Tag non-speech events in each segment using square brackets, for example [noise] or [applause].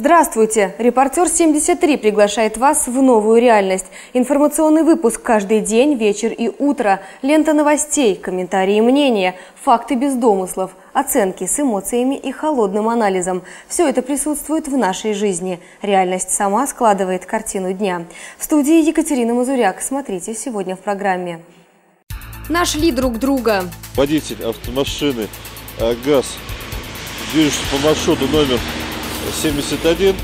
Здравствуйте! Репортер 73 приглашает вас в новую реальность. Информационный выпуск каждый день, вечер и утро. Лента новостей, комментарии и мнения, факты без домыслов, оценки с эмоциями и холодным анализом. Все это присутствует в нашей жизни. Реальность сама складывает картину дня. В студии Екатерина Мазуряк. Смотрите сегодня в программе. Нашли друг друга. Водитель автомашины э, ГАЗ движется по маршруту номер 71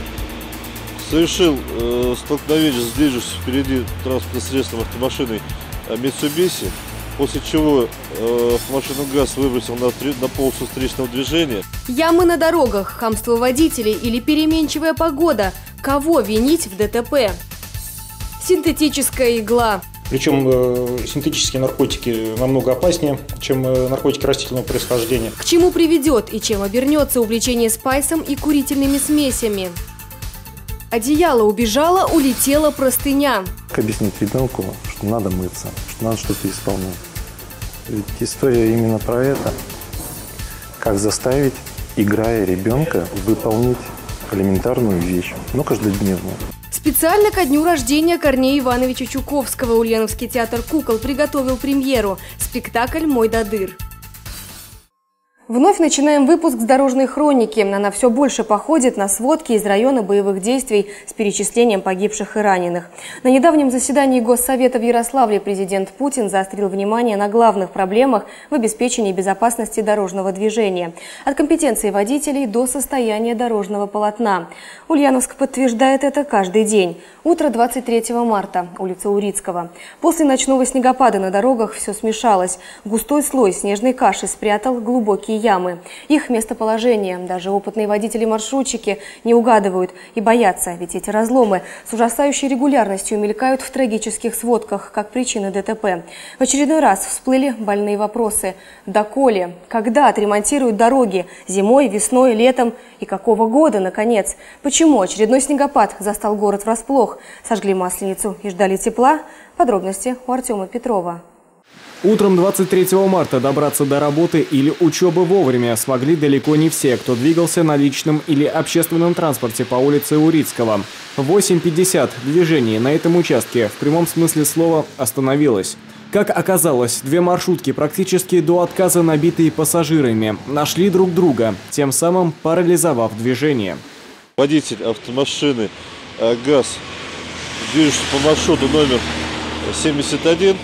совершил э, столкновение с движущимся впереди транспортным средством автомашиной Mitsubishi, после чего э, автомашину ГАЗ выбросил на, на полосу встречного движения. Ямы на дорогах, хамство водителей или переменчивая погода. Кого винить в ДТП? Синтетическая игла. Причем э, синтетические наркотики намного опаснее, чем э, наркотики растительного происхождения. К чему приведет и чем обернется увлечение спайсом и курительными смесями? Одеяло убежало, улетела простыня. Как объяснить ребенку, что надо мыться, что надо что-то исполнять? Ведь история именно про это. Как заставить, играя ребенка, выполнить элементарную вещь, но каждодневную. Специально ко дню рождения Корнея Ивановича Чуковского Ульяновский театр кукол приготовил премьеру – спектакль «Мой додыр». Вновь начинаем выпуск с дорожной хроники. Она все больше походит на сводки из района боевых действий с перечислением погибших и раненых. На недавнем заседании Госсовета в Ярославле президент Путин заострил внимание на главных проблемах в обеспечении безопасности дорожного движения. От компетенции водителей до состояния дорожного полотна. Ульяновск подтверждает это каждый день. Утро 23 марта, улица Урицкого. После ночного снегопада на дорогах все смешалось. Густой слой снежной каши спрятал глубокие ямы. Их местоположение даже опытные водители-маршрутчики не угадывают и боятся, ведь эти разломы с ужасающей регулярностью мелькают в трагических сводках, как причины ДТП. В очередной раз всплыли больные вопросы. Доколе? Когда отремонтируют дороги? Зимой, весной, летом? И какого года, наконец? Почему очередной снегопад застал город врасплох? Сожгли масленицу и ждали тепла? Подробности у Артема Петрова. Утром 23 марта добраться до работы или учебы вовремя смогли далеко не все, кто двигался на личном или общественном транспорте по улице Урицкого. В 8.50 движение на этом участке в прямом смысле слова остановилось. Как оказалось, две маршрутки, практически до отказа набитые пассажирами, нашли друг друга, тем самым парализовав движение. Водитель автомашины э, ГАЗ движется по маршруту номер 71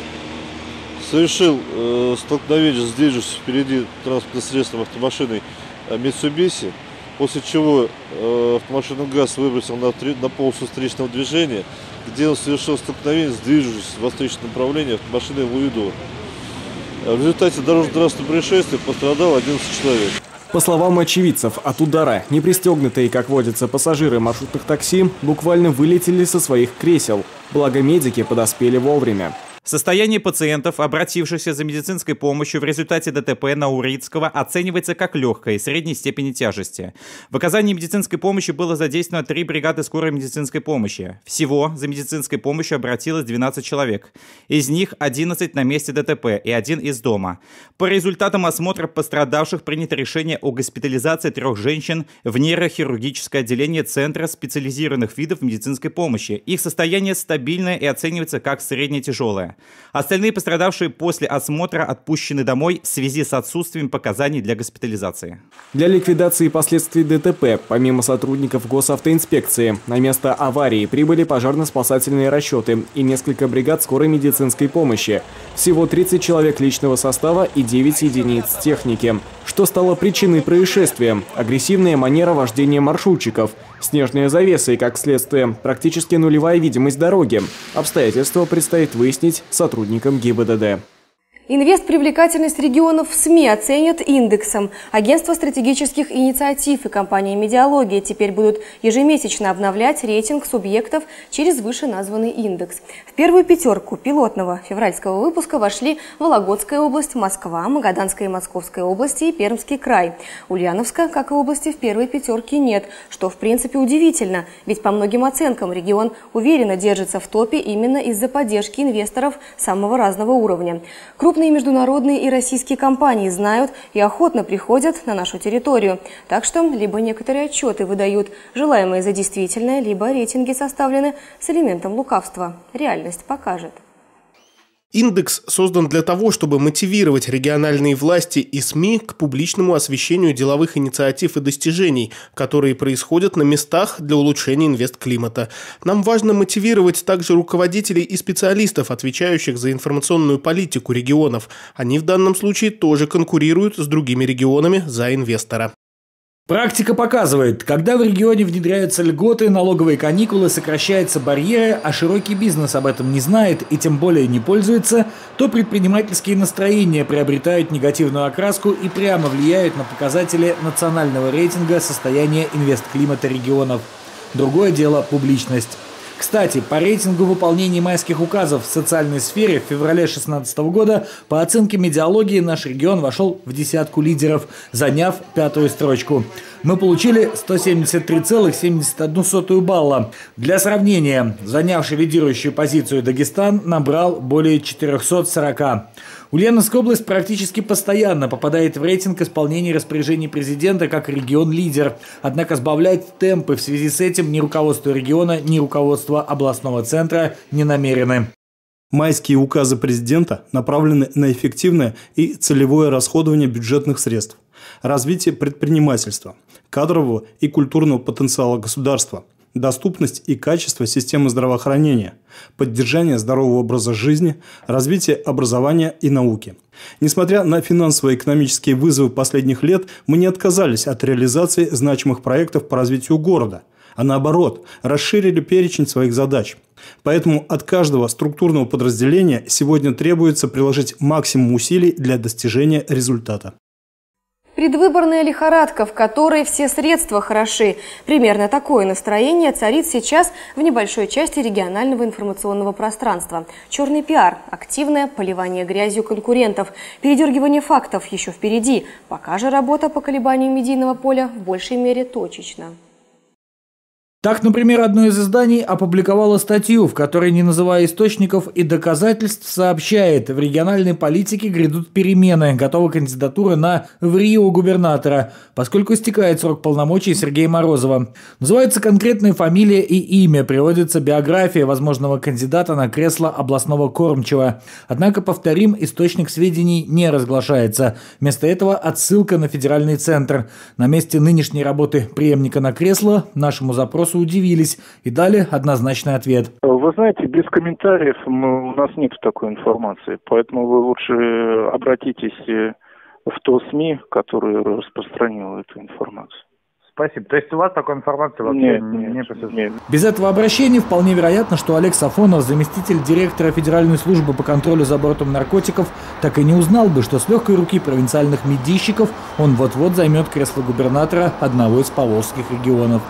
совершил э, столкновение с движущимся впереди транспортным средством автомашиной э, Mitsubishi, после чего э, автомашину ГАЗ выбросил на, на полосу встречного движения, где он совершил столкновение с движущейся в восточном направлении автомашиной Луидор. В результате дорожно-транспортного происшествия пострадал 11 человек. По словам очевидцев, от удара непристегнутые, как водятся, пассажиры маршрутных такси буквально вылетели со своих кресел. Благо медики подоспели вовремя. Состояние пациентов, обратившихся за медицинской помощью в результате ДТП на Урицкого, оценивается как легкое и средней степени тяжести. В оказании медицинской помощи было задействовано три бригады скорой медицинской помощи. Всего за медицинской помощью обратилось 12 человек. Из них 11 на месте ДТП и один из дома. По результатам осмотра пострадавших принято решение о госпитализации трех женщин в нейрохирургическое отделение Центра специализированных видов медицинской помощи. Их состояние стабильное и оценивается как средне-тяжелое. Остальные пострадавшие после осмотра отпущены домой в связи с отсутствием показаний для госпитализации. Для ликвидации последствий ДТП, помимо сотрудников госавтоинспекции, на место аварии прибыли пожарно-спасательные расчеты и несколько бригад скорой медицинской помощи. Всего 30 человек личного состава и 9 единиц техники. Что стало причиной происшествия? Агрессивная манера вождения маршрутчиков – Снежная завеса и, как следствие, практически нулевая видимость дороги. Обстоятельства предстоит выяснить сотрудникам ГИБДД. Инвест-привлекательность регионов в СМИ оценят индексом. Агентство стратегических инициатив и компания «Медиалогия» теперь будут ежемесячно обновлять рейтинг субъектов через вышеназванный индекс. В первую пятерку пилотного февральского выпуска вошли Вологодская область, Москва, Магаданская и Московская области и Пермский край. Ульяновска, как и области, в первой пятерке нет, что в принципе удивительно, ведь по многим оценкам регион уверенно держится в топе именно из-за поддержки инвесторов самого разного уровня. Крупные международные и российские компании знают и охотно приходят на нашу территорию. Так что либо некоторые отчеты выдают желаемое за действительное, либо рейтинги составлены с элементом лукавства. Реальность покажет. Индекс создан для того, чтобы мотивировать региональные власти и СМИ к публичному освещению деловых инициатив и достижений, которые происходят на местах для улучшения инвестклимата. Нам важно мотивировать также руководителей и специалистов, отвечающих за информационную политику регионов. Они в данном случае тоже конкурируют с другими регионами за инвестора. Практика показывает, когда в регионе внедряются льготы, налоговые каникулы, сокращаются барьеры, а широкий бизнес об этом не знает и тем более не пользуется, то предпринимательские настроения приобретают негативную окраску и прямо влияют на показатели национального рейтинга состояния инвестклимата регионов. Другое дело – публичность. Кстати, по рейтингу выполнения майских указов в социальной сфере в феврале 2016 года по оценке медиалогии наш регион вошел в десятку лидеров, заняв пятую строчку. Мы получили 173,71 балла. Для сравнения, занявший лидирующую позицию Дагестан набрал более 440. Ульяновская область практически постоянно попадает в рейтинг исполнения распоряжений президента как регион-лидер. Однако сбавлять темпы в связи с этим ни руководство региона, ни руководство областного центра не намерены. Майские указы президента направлены на эффективное и целевое расходование бюджетных средств, развитие предпринимательства, кадрового и культурного потенциала государства – доступность и качество системы здравоохранения, поддержание здорового образа жизни, развитие образования и науки. Несмотря на финансово-экономические вызовы последних лет, мы не отказались от реализации значимых проектов по развитию города, а наоборот, расширили перечень своих задач. Поэтому от каждого структурного подразделения сегодня требуется приложить максимум усилий для достижения результата. Предвыборная лихорадка, в которой все средства хороши. Примерно такое настроение царит сейчас в небольшой части регионального информационного пространства. Черный пиар, активное поливание грязью конкурентов, передергивание фактов еще впереди. Пока же работа по колебанию медийного поля в большей мере точечна. Так, например, одно из изданий опубликовало статью, в которой, не называя источников и доказательств, сообщает, в региональной политике грядут перемены, готова кандидатура на в Рио губернатора, поскольку истекает срок полномочий Сергея Морозова. Называется конкретная фамилия и имя, приводится биография возможного кандидата на кресло областного кормчего. Однако, повторим, источник сведений не разглашается. Вместо этого отсылка на федеральный центр. На месте нынешней работы преемника на кресло нашему запросу вопросу удивились и дали однозначный ответ. Вы знаете, без комментариев мы, у нас нет такой информации, поэтому вы лучше обратитесь э, в то СМИ, которое распространило эту информацию. Спасибо. То есть у вас такой информации вообще нет, не, нет, не нет. Без этого обращения вполне вероятно, что Олег Сафонов, заместитель директора Федеральной службы по контролю за оборотом наркотиков, так и не узнал бы, что с легкой руки провинциальных медийщиков он вот-вот займет кресло губернатора одного из поволжских регионов.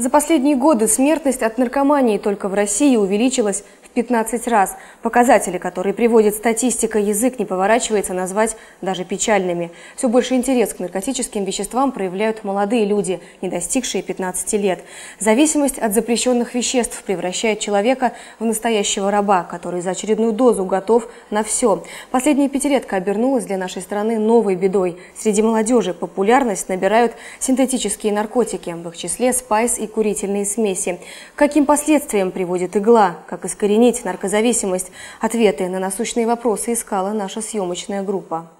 За последние годы смертность от наркомании только в России увеличилась 15 раз. Показатели, которые приводит статистика, язык не поворачивается назвать даже печальными. Все больше интерес к наркотическим веществам проявляют молодые люди, не достигшие 15 лет. Зависимость от запрещенных веществ превращает человека в настоящего раба, который за очередную дозу готов на все. Последняя пятилетка обернулась для нашей страны новой бедой. Среди молодежи популярность набирают синтетические наркотики, в их числе спайс и курительные смеси. К каким последствиям приводит игла, как искоренить искоренить наркозависимость? Ответы на насущные вопросы искала наша съемочная группа.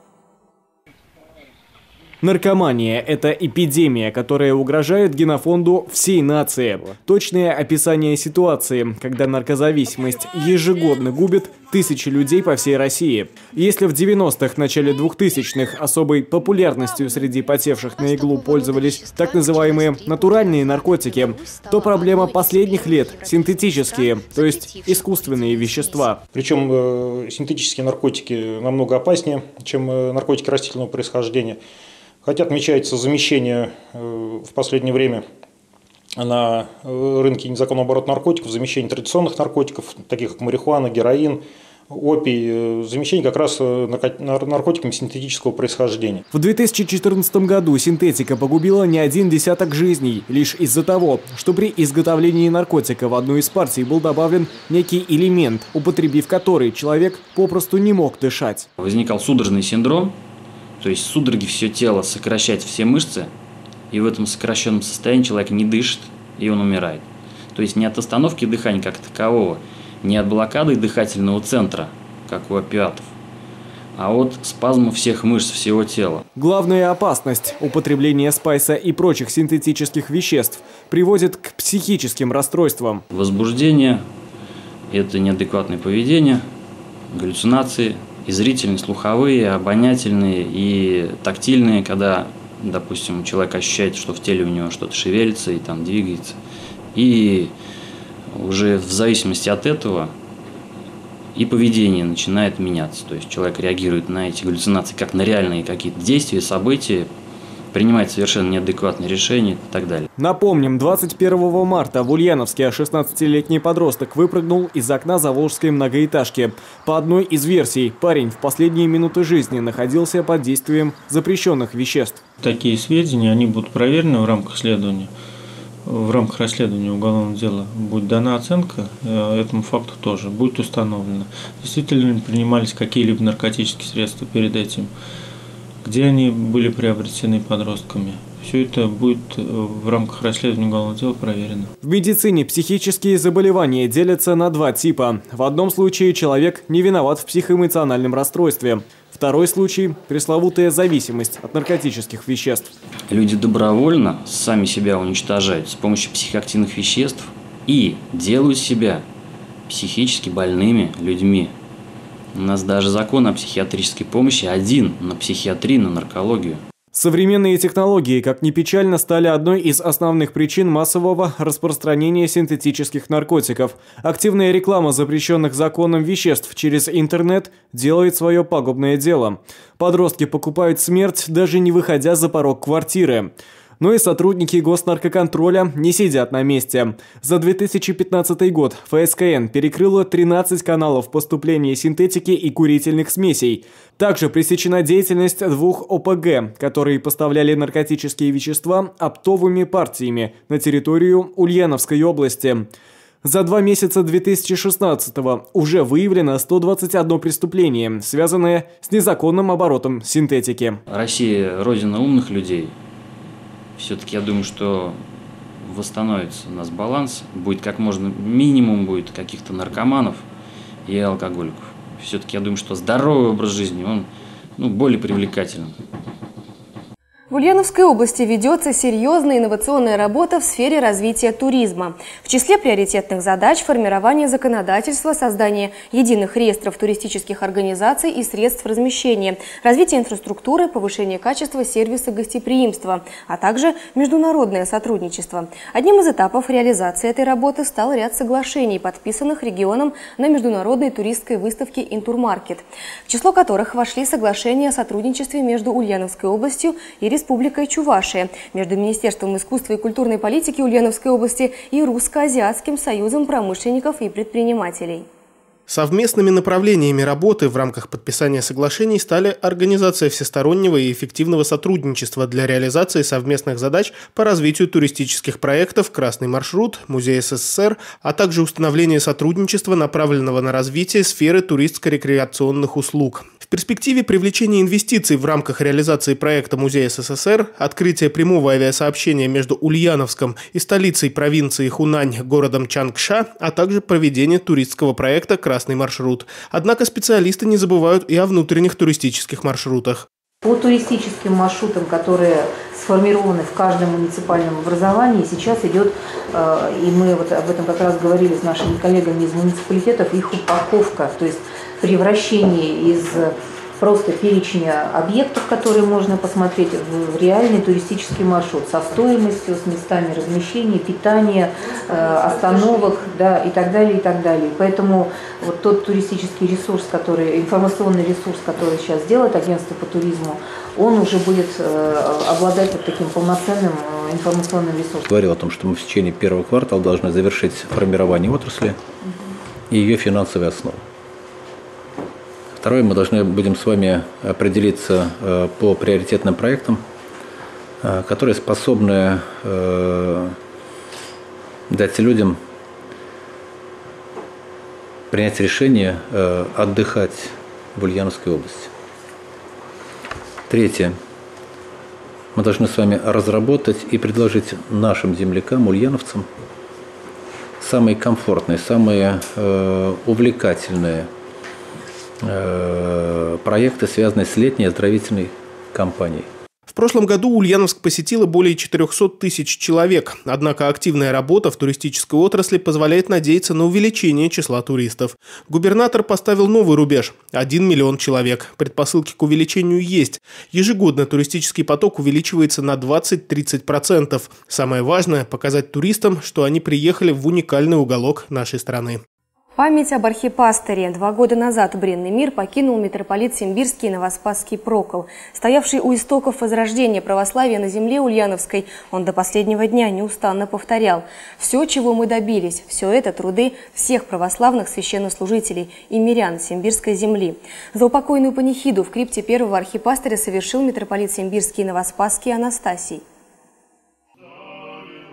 Наркомания – это эпидемия, которая угрожает генофонду всей нации. Точное описание ситуации, когда наркозависимость ежегодно губит тысячи людей по всей России. Если в 90-х, начале 2000-х особой популярностью среди потевших на иглу пользовались так называемые натуральные наркотики, то проблема последних лет – синтетические, то есть искусственные вещества. Причем э, синтетические наркотики намного опаснее, чем э, наркотики растительного происхождения. Хотя отмечается замещение э, в последнее время на рынке незаконного оборота наркотиков, замещение традиционных наркотиков, таких как марихуана, героин, опий, замещение как раз наркотиками синтетического происхождения. В 2014 году синтетика погубила не один десяток жизней лишь из-за того, что при изготовлении наркотика в одну из партий был добавлен некий элемент, употребив который человек попросту не мог дышать. Возникал судорожный синдром, то есть судороги все тело, сокращать все мышцы, и в этом сокращенном состоянии человек не дышит, и он умирает. То есть не от остановки дыхания как такового, не от блокады дыхательного центра, как у опиатов, а от спазма всех мышц всего тела. Главная опасность употребления спайса и прочих синтетических веществ приводит к психическим расстройствам. Возбуждение – это неадекватное поведение, галлюцинации, и зрительные, слуховые, обонятельные и тактильные, когда, допустим, человек ощущает, что в теле у него что-то шевелится и там двигается. И уже в зависимости от этого и поведение начинает меняться. То есть человек реагирует на эти галлюцинации как на реальные какие-то действия, события, принимает совершенно неадекватные решения и так далее. Напомним, 21 марта в Ульяновске 16-летний подросток выпрыгнул из окна заволжской многоэтажки. По одной из версий, парень в последние минуты жизни находился под действием запрещенных веществ. Такие сведения, они будут проверены в рамках следования. В рамках расследования уголовного дела будет дана оценка э, этому факту тоже, будет установлено, действительно ли принимались какие-либо наркотические средства перед этим, где они были приобретены подростками. Все это будет э, в рамках расследования уголовного дела проверено. В медицине психические заболевания делятся на два типа. В одном случае человек не виноват в психоэмоциональном расстройстве. Второй случай – пресловутая зависимость от наркотических веществ. Люди добровольно сами себя уничтожают с помощью психоактивных веществ и делают себя психически больными людьми. У нас даже закон о психиатрической помощи один на психиатрию, на наркологию. Современные технологии, как ни печально, стали одной из основных причин массового распространения синтетических наркотиков. Активная реклама запрещенных законом веществ через интернет делает свое пагубное дело. Подростки покупают смерть, даже не выходя за порог квартиры. Но и сотрудники госнаркоконтроля не сидят на месте. За 2015 год ФСКН перекрыла 13 каналов поступления синтетики и курительных смесей. Также пресечена деятельность двух ОПГ, которые поставляли наркотические вещества оптовыми партиями на территорию Ульяновской области. За два месяца 2016-го уже выявлено 121 преступление, связанное с незаконным оборотом синтетики. Россия – родина умных людей – все-таки я думаю, что восстановится у нас баланс, будет как можно, минимум будет каких-то наркоманов и алкоголиков. Все-таки я думаю, что здоровый образ жизни, он ну, более привлекательный. В Ульяновской области ведется серьезная инновационная работа в сфере развития туризма. В числе приоритетных задач – формирование законодательства, создание единых реестров туристических организаций и средств размещения, развитие инфраструктуры, повышение качества сервиса гостеприимства, а также международное сотрудничество. Одним из этапов реализации этой работы стал ряд соглашений, подписанных регионом на международной туристской выставке «Интурмаркет», в число которых вошли соглашения о сотрудничестве между Ульяновской областью и Республикой Республикой Чувашия, между Министерством искусства и культурной политики Ульяновской области и Русско-Азиатским союзом промышленников и предпринимателей. Совместными направлениями работы в рамках подписания соглашений стали организация всестороннего и эффективного сотрудничества для реализации совместных задач по развитию туристических проектов «Красный маршрут», Музей СССР, а также установление сотрудничества, направленного на развитие сферы туристско-рекреационных услуг. Перспективе привлечения инвестиций в рамках реализации проекта Музея СССР, открытие прямого авиасообщения между Ульяновском и столицей провинции Хунань городом Чангша, а также проведение туристского проекта «Красный маршрут». Однако специалисты не забывают и о внутренних туристических маршрутах. По туристическим маршрутам, которые сформированы в каждом муниципальном образовании, сейчас идет, э, и мы вот об этом как раз говорили с нашими коллегами из муниципалитетов, их упаковка. То есть превращение из просто перечня объектов, которые можно посмотреть в реальный туристический маршрут со стоимостью, с местами размещения, питания, э, остановок да, и так далее, и так далее. Поэтому вот тот туристический ресурс, который, информационный ресурс, который сейчас делает агентство по туризму, он уже будет э, обладать вот таким полноценным э, информационным ресурсом. Говорил о том, что мы в течение первого квартала должны завершить формирование отрасли и ее финансовые основы. Второе, мы должны будем с вами определиться э, по приоритетным проектам, э, которые способны э, дать людям принять решение отдыхать в Ульяновской области. Третье. Мы должны с вами разработать и предложить нашим землякам, ульяновцам, самые комфортные, самые э, увлекательные проекты, связанные с летней оздоровительной кампанией. В прошлом году Ульяновск посетило более 400 тысяч человек, однако активная работа в туристической отрасли позволяет надеяться на увеличение числа туристов. Губернатор поставил новый рубеж – 1 миллион человек. Предпосылки к увеличению есть. Ежегодно туристический поток увеличивается на 20-30%. Самое важное – показать туристам, что они приехали в уникальный уголок нашей страны. Память об архипастыре. Два года назад бренный мир покинул митрополит Симбирский Новоспасский Прокол. Стоявший у истоков возрождения православия на земле Ульяновской, он до последнего дня неустанно повторял. Все, чего мы добились, все это труды всех православных священнослужителей и мирян Симбирской земли. За упокойную панихиду в крипте первого архипастыря совершил митрополит Симбирский Новоспасский Анастасий.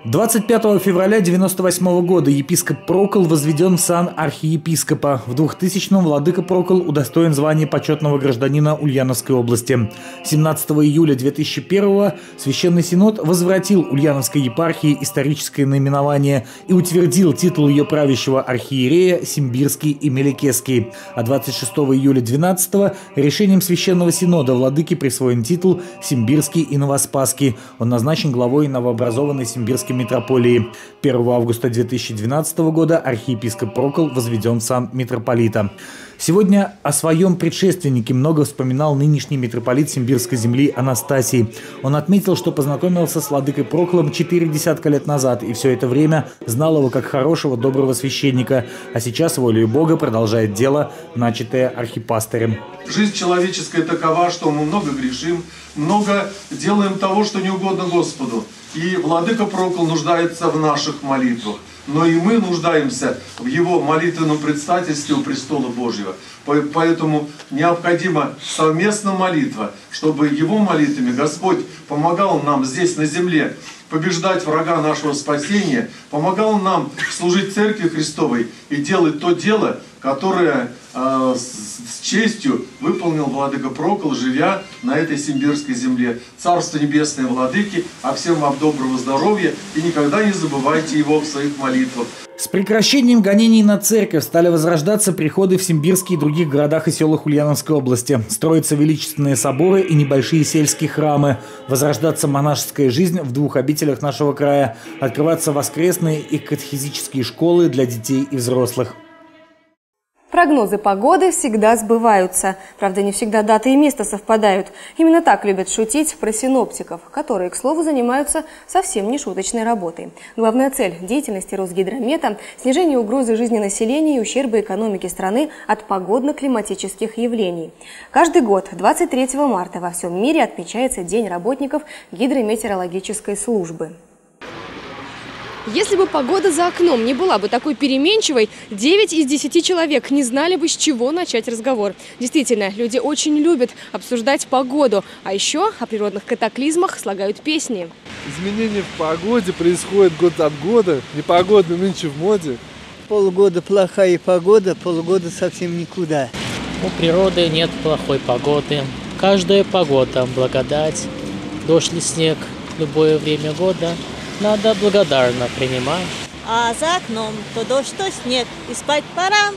25 февраля 98 года епископ Прокол возведен в сан архиепископа. В 2000-м владыка Прокол удостоен звания почетного гражданина Ульяновской области. 17 июля 2001 Священный Синод возвратил Ульяновской епархии историческое наименование и утвердил титул ее правящего архиерея Симбирский и Меликесский. А 26 июля 12 решением Священного Синода владыке присвоен титул Симбирский и Новоспасский. Он назначен главой новообразованной Симбирской митрополии. 1 августа 2012 года архиепископ Прокол возведен в сан митрополита. Сегодня о своем предшественнике много вспоминал нынешний митрополит Симбирской земли Анастасий. Он отметил, что познакомился с владыкой Проколом четыре десятка лет назад и все это время знал его как хорошего, доброго священника, а сейчас волею Бога продолжает дело, начатое архипастырем. Жизнь человеческая такова, что мы много грешим, много делаем того, что не угодно Господу. И Владыка Прокол нуждается в наших молитвах но и мы нуждаемся в Его молитвенном предстательстве у престола Божьего. Поэтому необходима совместная молитва, чтобы Его молитвами Господь помогал нам здесь на земле побеждать врага нашего спасения, помогал нам служить Церкви Христовой и делать то дело, которое с, с честью выполнил Владыка Прокол, живя на этой симбирской земле. Царство Небесное, Владыки, а всем вам доброго здоровья и никогда не забывайте его в своих молитвах. С прекращением гонений на церковь стали возрождаться приходы в Симбирские и других городах и селах Ульяновской области. Строятся величественные соборы и небольшие сельские храмы. Возрождаться монашеская жизнь в двух обителях нашего края. Открываться воскресные и катехизические школы для детей и взрослых. Прогнозы погоды всегда сбываются. Правда, не всегда даты и место совпадают. Именно так любят шутить про синоптиков, которые, к слову, занимаются совсем не шуточной работой. Главная цель деятельности Росгидромета – снижение угрозы жизни населения и ущерба экономике страны от погодно-климатических явлений. Каждый год, 23 марта, во всем мире отмечается День работников гидрометеорологической службы. Если бы погода за окном не была бы такой переменчивой, 9 из 10 человек не знали бы, с чего начать разговор. Действительно, люди очень любят обсуждать погоду, а еще о природных катаклизмах слагают песни. Изменения в погоде происходят год от года, непогода нынче в моде. Полгода плохая погода, полгода совсем никуда. У природы нет плохой погоды. Каждая погода – благодать. Дождь или снег – любое время года – надо благодарно принимать. А за окном то дождь, то снег, и спать пора,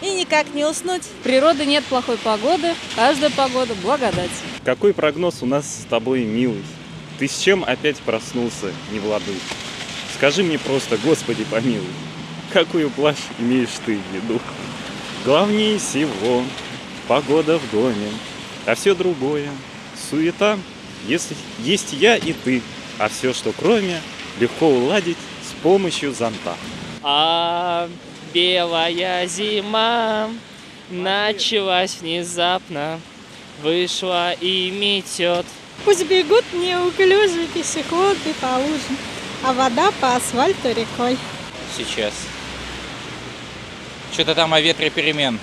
и никак не уснуть. Природы нет плохой погоды, каждая погода – благодать. Какой прогноз у нас с тобой, милый? Ты с чем опять проснулся, не в ладу? Скажи мне просто, Господи помилуй, какую плащ имеешь ты в виду? Главнее всего погода в доме, а все другое – суета, если есть я и ты, а все, что кроме, легко уладить с помощью зонта. А белая зима началась внезапно, вышла и метет. Пусть бегут неуклюжие пешеходы по лужам, а вода по асфальту рекой. Сейчас. Что-то там о ветре перемен.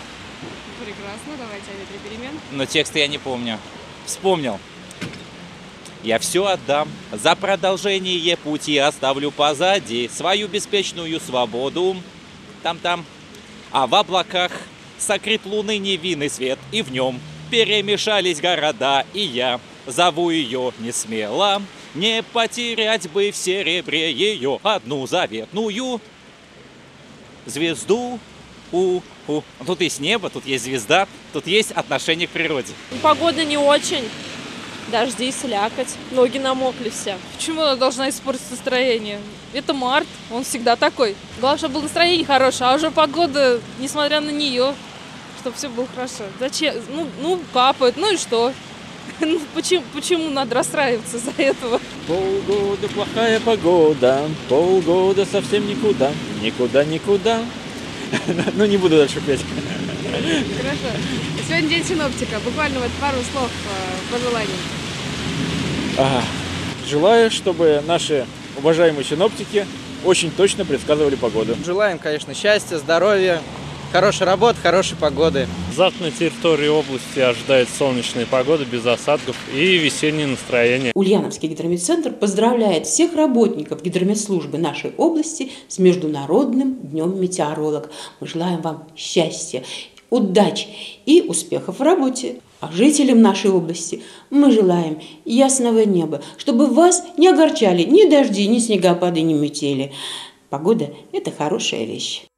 Прекрасно, давайте о ветре перемен. Но текста я не помню. Вспомнил. Я все отдам. За продолжение пути оставлю позади свою беспечную свободу. Там-там. А в облаках сокрыт луны невинный свет, и в нем перемешались города, и я зову ее не смело. Не потерять бы в серебре ее одну заветную звезду. У, у. Тут есть небо, тут есть звезда, тут есть отношение к природе. Погода не очень. Дожди, слякоть, ноги намокли все. Почему она должна испортить настроение? Это март, он всегда такой. Главное, чтобы было настроение хорошее, а уже погода, несмотря на нее, чтобы все было хорошо. Зачем? Ну, ну капает, ну и что? [laughs] Ну, почему, почему надо расстраиваться из-за этого? Полгода плохая погода, полгода совсем никуда, никуда, никуда. [laughs] Ну, не буду дальше петь. Хорошо. Сегодня день синоптика. Буквально вот пару слов э, пожеланий. Желаю, чтобы наши уважаемые синоптики очень точно предсказывали погоду. Желаем, конечно, счастья, здоровья, хорошей работы, хорошей погоды. Завтра на территории области ожидает солнечная погода без осадков и весеннее настроение. Ульяновский гидрометцентр поздравляет всех работников гидрометслужбы нашей области с Международным днем метеоролог. Мы желаем вам счастья, удачи и успехов в работе. А жителям нашей области мы желаем ясного неба, чтобы вас не огорчали ни дожди, ни снегопады, ни метели. Погода – это хорошая вещь.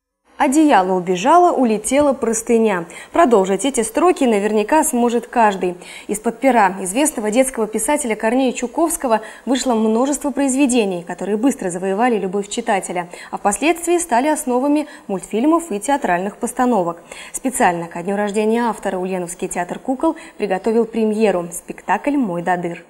Одеяло убежало, улетела простыня. Продолжить эти строки наверняка сможет каждый. Из-под пера известного детского писателя Корнея Чуковского вышло множество произведений, которые быстро завоевали любовь читателя, а впоследствии стали основами мультфильмов и театральных постановок. Специально ко дню рождения автора Ульяновский театр кукол приготовил премьеру – спектакль «Мой Дадыр».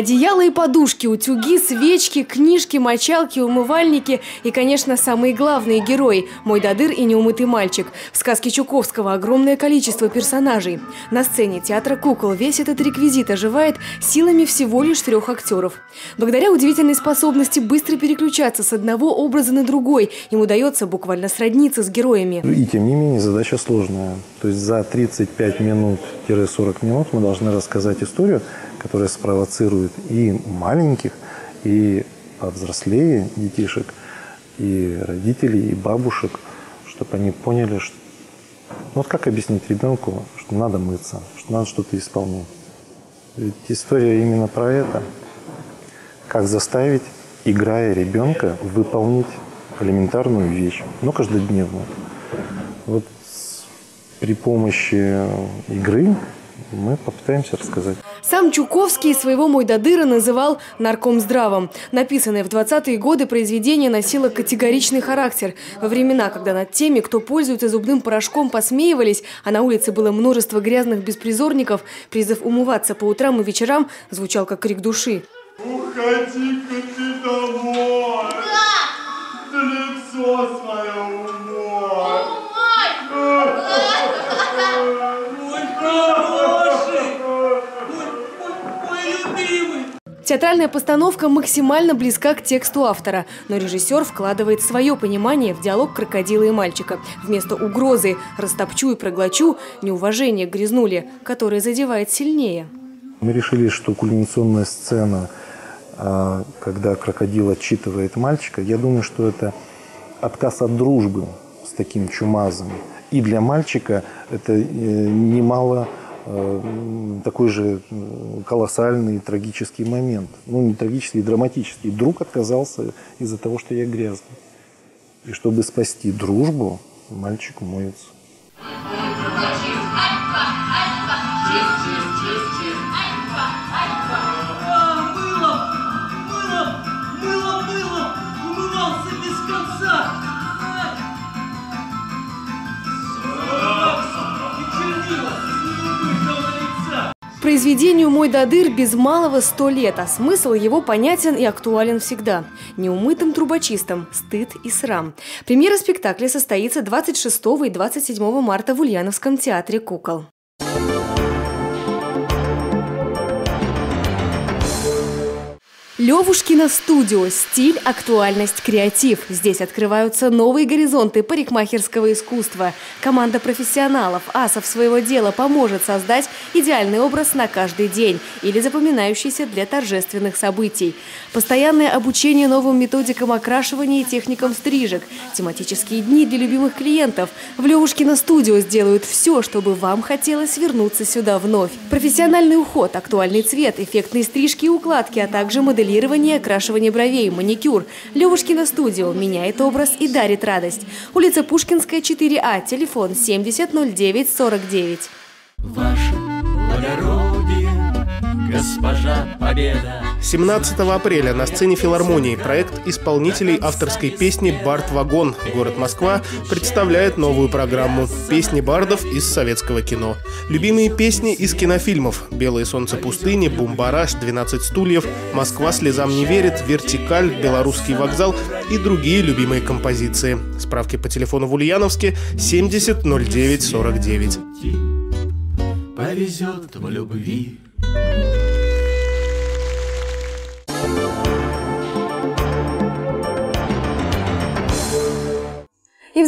Одеяло и подушки, утюги, свечки, книжки, мочалки, умывальники и, конечно, самые главные герои – мой дадыр и неумытый мальчик. В сказке Чуковского огромное количество персонажей. На сцене театра кукол весь этот реквизит оживает силами всего лишь трех актеров. Благодаря удивительной способности быстро переключаться с одного образа на другой, им удается буквально сродниться с героями. И тем не менее задача сложная. То есть за 35 минут-40 минут мы должны рассказать историю, которая спровоцирует и маленьких, и повзрослее детишек, и родителей, и бабушек, чтобы они поняли, что... Ну вот как объяснить ребенку, что надо мыться, что надо что-то исполнять. Ведь история именно про это. Как заставить, играя ребенка, выполнить элементарную вещь, но каждодневную. Вот при помощи игры мы попытаемся рассказать. Сам Чуковский своего Мойдадыра называл наркомздравом. Написанное в 20-е годы произведение носило категоричный характер. Во времена, когда над теми, кто пользуется зубным порошком, посмеивались, а на улице было множество грязных беспризорников, призыв умываться по утрам и вечерам звучал как крик души. Уходи-ка ты домой! Да! Ты лицо свое Театральная постановка максимально близка к тексту автора, но режиссер вкладывает свое понимание в диалог крокодила и мальчика. Вместо угрозы «растопчу и проглочу» неуважение к грязнуле, которое задевает сильнее. Мы решили, что кульминационная сцена, а, когда крокодил отчитывает мальчика, я думаю, что это отказ от дружбы с таким чумазом. И для мальчика это э, немало такой же колоссальный трагический момент. Ну, не трагический, драматический. Друг отказался из-за того, что я грязный. И чтобы спасти дружбу, мальчик моется. Произведению «Мой Дадыр» без малого сто лет, а смысл его понятен и актуален всегда. Неумытым трубочистом, стыд и срам. Премьера спектакля состоится 26 и 27 марта в Ульяновском театре кукол. Левушкина студио. Стиль, актуальность, креатив. Здесь открываются новые горизонты парикмахерского искусства. Команда профессионалов, асов своего дела поможет создать идеальный образ на каждый день или запоминающийся для торжественных событий. Постоянное обучение новым методикам окрашивания и техникам стрижек. Тематические дни для любимых клиентов. В Левушкина студио сделают все, чтобы вам хотелось вернуться сюда вновь. Профессиональный уход, актуальный цвет, эффектные стрижки и укладки, а также модель моделирование, окрашивание бровей, маникюр. Левушкина студио меняет образ и дарит радость. Улица Пушкинская, 4А, телефон 700949. Ваше благородие, госпожа Победа. 17 апреля на сцене филармонии проект исполнителей авторской песни «Бард Вагон» город Москва представляет новую программу «Песни бардов из советского кино». Любимые песни из кинофильмов «Белое солнце пустыни», «Бумбараш», «12 стульев», «Москва слезам не верит», «Вертикаль», «Белорусский вокзал» и другие любимые композиции. Справки по телефону в Ульяновске 70 09 49. Повезет в любви.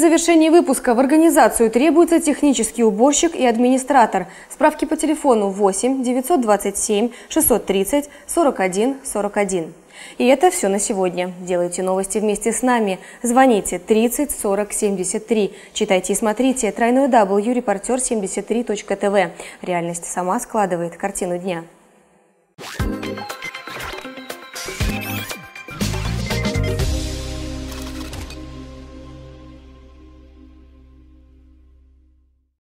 Завершении выпуска в организацию требуется технический уборщик и администратор. Справки по телефону 8 927 630 41 41. И это все на сегодня. Делайте новости вместе с нами. Звоните 30 40 73. Читайте и смотрите www.reporter73.tv. Реальность сама складывает картину дня.